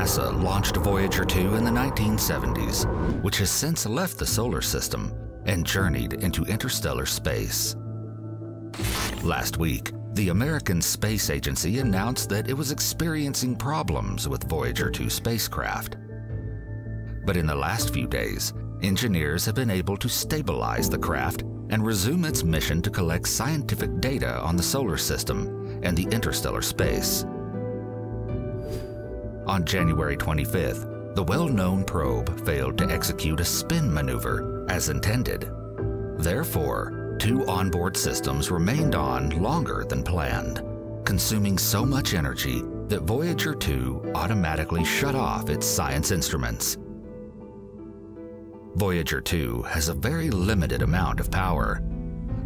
NASA launched Voyager 2 in the 1970s, which has since left the solar system and journeyed into interstellar space. Last week, the American Space Agency announced that it was experiencing problems with Voyager 2 spacecraft. But in the last few days, engineers have been able to stabilize the craft and resume its mission to collect scientific data on the solar system and the interstellar space. On January 25th, the well-known probe failed to execute a spin maneuver as intended. Therefore, two onboard systems remained on longer than planned, consuming so much energy that Voyager 2 automatically shut off its science instruments. Voyager 2 has a very limited amount of power.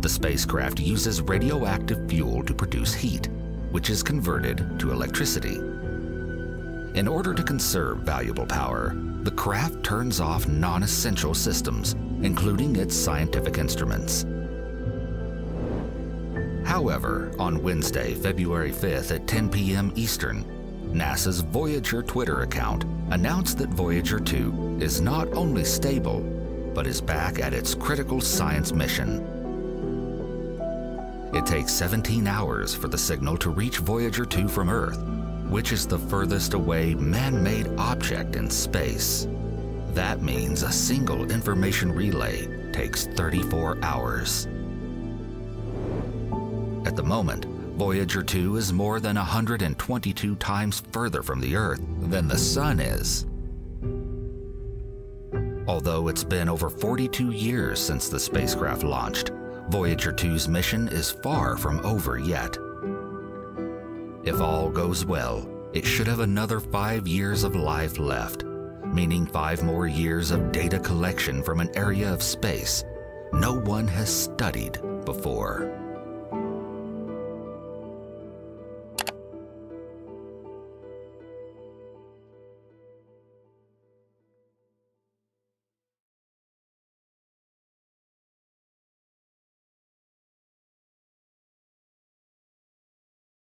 The spacecraft uses radioactive fuel to produce heat, which is converted to electricity. In order to conserve valuable power, the craft turns off non-essential systems, including its scientific instruments. However, on Wednesday, February 5th at 10 p.m. Eastern, NASA's Voyager Twitter account announced that Voyager 2 is not only stable, but is back at its critical science mission. It takes 17 hours for the signal to reach Voyager 2 from Earth, which is the furthest away man-made object in space. That means a single information relay takes 34 hours. At the moment, Voyager 2 is more than 122 times further from the Earth than the Sun is. Although it's been over 42 years since the spacecraft launched, Voyager 2's mission is far from over yet. If all goes well, it should have another five years of life left, meaning five more years of data collection from an area of space no one has studied before.